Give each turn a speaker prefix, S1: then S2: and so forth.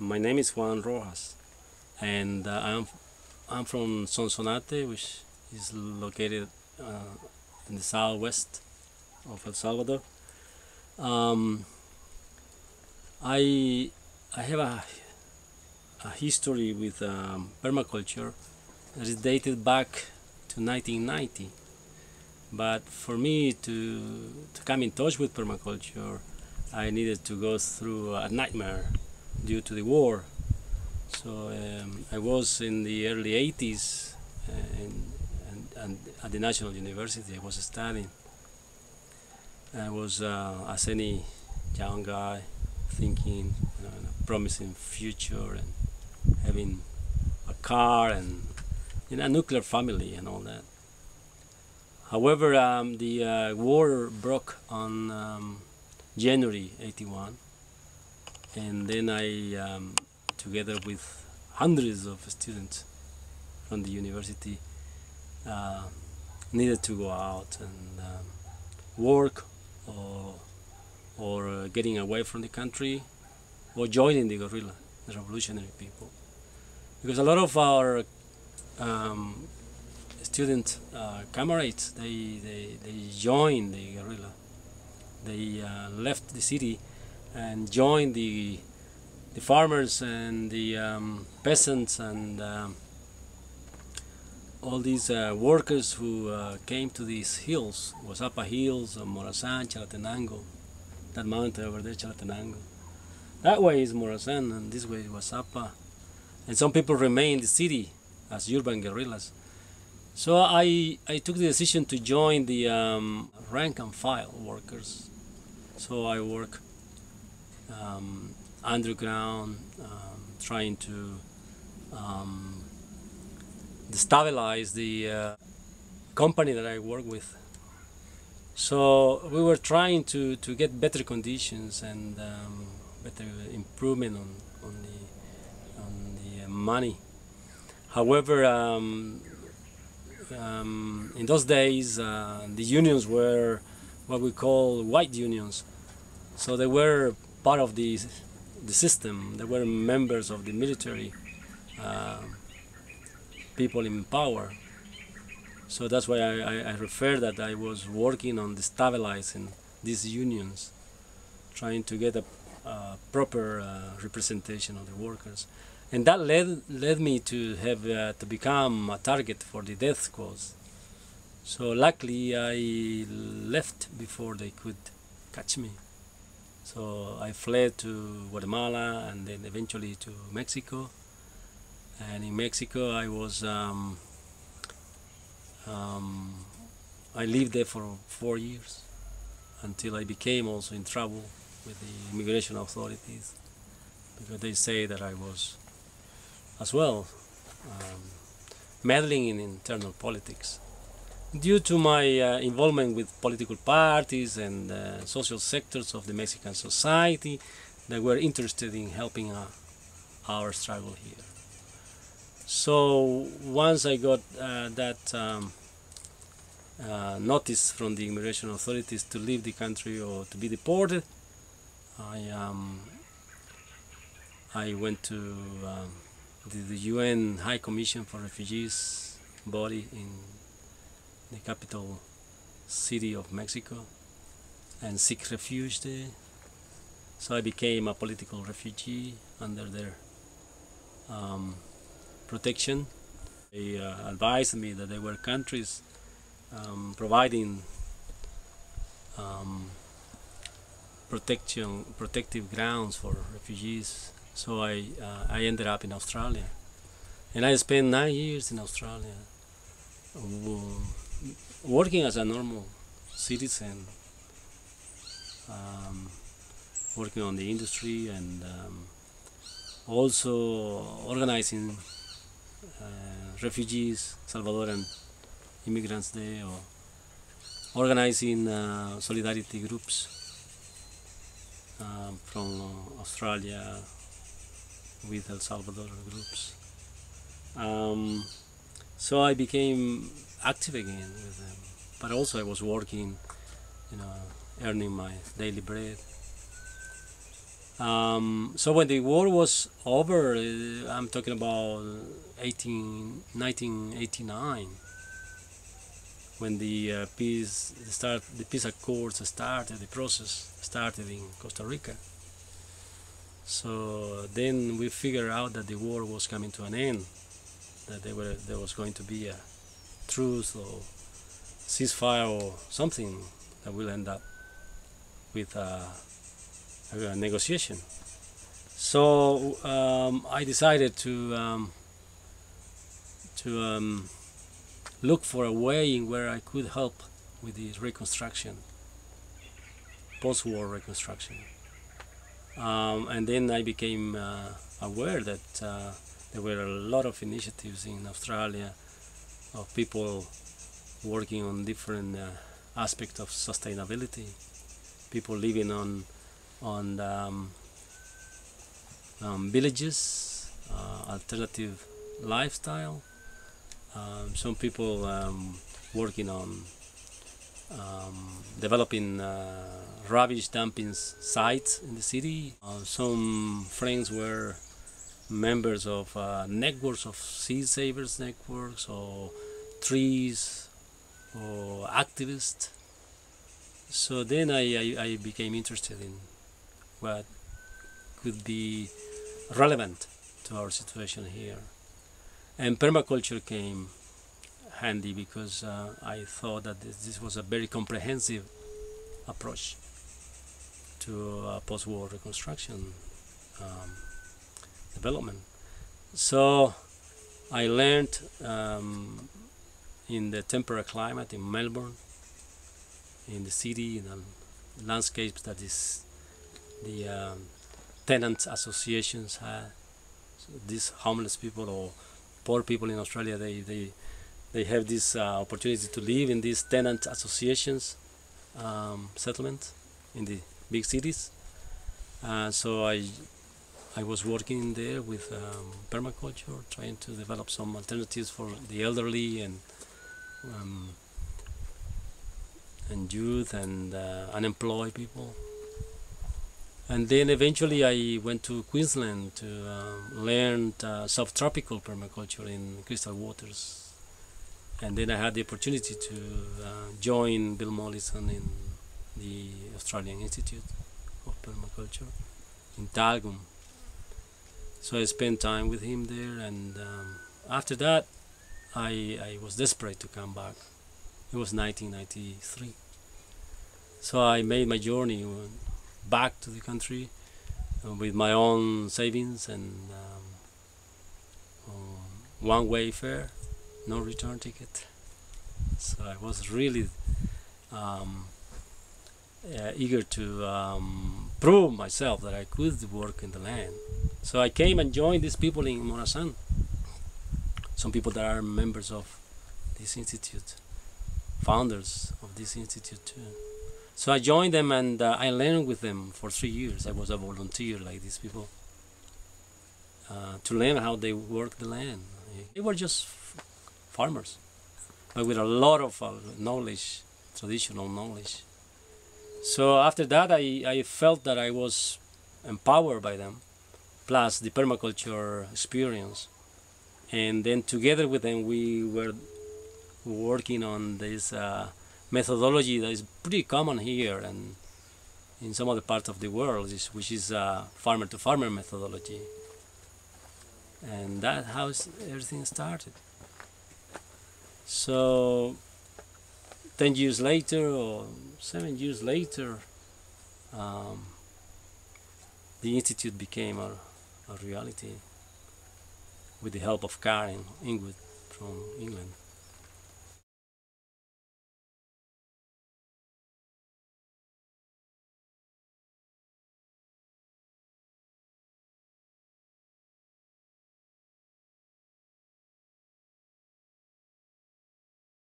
S1: My name is Juan Rojas, and uh, I'm I'm from Sonsonate, which is located uh, in the southwest of El Salvador. Um, I I have a, a history with um, permaculture that is dated back to 1990. But for me to, to come in touch with permaculture, I needed to go through a nightmare due to the war. So um, I was in the early 80s uh, and, and, and at the National University. I was studying. I was, uh, as any young guy, thinking, you know, a promising future and having a car and you know, a nuclear family and all that. However, um, the uh, war broke on um, January 81 and then I, um, together with hundreds of students from the university, uh, needed to go out and um, work or, or uh, getting away from the country or joining the guerrilla, the revolutionary people. Because a lot of our um, student uh, comrades, they, they, they joined the guerrilla. They uh, left the city and join the, the farmers and the um, peasants and um, all these uh, workers who uh, came to these hills, Guazapa Hills, Morazan, Chalatenango, that mountain over there, Chalatenango. That way is Morazan and this way is Guazapa. And some people remain in the city as urban guerrillas. So I, I took the decision to join the um, rank and file workers. So I work um, underground, um, trying to um, destabilize the uh, company that I work with. So we were trying to, to get better conditions and um, better improvement on, on the, on the uh, money. However, um, um, in those days, uh, the unions were what we call white unions. So they were part of the, the system. They were members of the military, uh, people in power. So that's why I, I, I refer that I was working on destabilizing these unions, trying to get a, a proper uh, representation of the workers and that led led me to have uh, to become a target for the death squads. So luckily I left before they could catch me. So I fled to Guatemala and then eventually to Mexico. And in Mexico I was um, um, I lived there for four years until I became also in trouble with the immigration authorities because they say that I was as well, um, meddling in internal politics. Due to my uh, involvement with political parties and uh, social sectors of the Mexican society that were interested in helping uh, our struggle here. So once I got uh, that um, uh, notice from the immigration authorities to leave the country or to be deported, I um, I went to um, the, the UN High Commission for Refugees body in the capital city of Mexico and seek refuge there. So I became a political refugee under their um, protection. They uh, advised me that there were countries um, providing um, protection, protective grounds for refugees so I, uh, I ended up in Australia. And I spent nine years in Australia working as a normal citizen, um, working on the industry and um, also organizing uh, refugees, Salvadoran immigrants there, or organizing uh, solidarity groups um, from Australia, with El Salvador groups. Um, so I became active again with them, but also I was working, you know, earning my daily bread. Um, so when the war was over, uh, I'm talking about 18, 1989, when the uh, peace the start the peace accords started, the process started in Costa Rica. So then we figured out that the war was coming to an end, that there were there was going to be a truce or ceasefire or something that will end up with a, a negotiation. So um, I decided to um, to um, look for a way in where I could help with the reconstruction, post-war reconstruction. Um, and then I became uh, aware that uh, there were a lot of initiatives in Australia of people working on different uh, aspects of sustainability, people living on on um, um, villages, uh, alternative lifestyle. Um, some people um, working on um, developing uh, rubbish dumping sites in the city. Uh, some friends were members of uh, networks of seed savers networks or trees or activists. So then I, I, I became interested in what could be relevant to our situation here. And permaculture came handy because uh, I thought that this, this, was a very comprehensive approach to uh, post-war reconstruction um, development. So I learned um, in the temperate climate in Melbourne, in the city, in the landscapes that is the um, tenant associations had. So these homeless people or poor people in Australia, they, they they have this uh, opportunity to live in these tenant associations um, settlement in the big cities. Uh, so I I was working there with um, permaculture, trying to develop some alternatives for the elderly and um, and youth and uh, unemployed people. And then eventually I went to Queensland to um, learn uh, subtropical permaculture in crystal waters and then I had the opportunity to uh, join Bill Mollison in the Australian Institute of Permaculture in Tyalgum. So I spent time with him there, and um, after that, I, I was desperate to come back. It was 1993. So I made my journey back to the country uh, with my own savings and um, um, one-way fare no return ticket. So I was really um, uh, eager to um, prove myself that I could work in the land. So I came and joined these people in Morazan. Some people that are members of this institute, founders of this institute too. So I joined them and uh, I learned with them for three years. I was a volunteer like these people uh, to learn how they work the land. They were just farmers, but with a lot of uh, knowledge, traditional knowledge. So after that, I, I felt that I was empowered by them, plus the permaculture experience. And then together with them, we were working on this uh, methodology that is pretty common here and in some other parts of the world, which is uh, farmer-to-farmer methodology. And that's how everything started. So 10 years later or 7 years later um, the institute became a, a reality with the help of Karen Ingwood from England.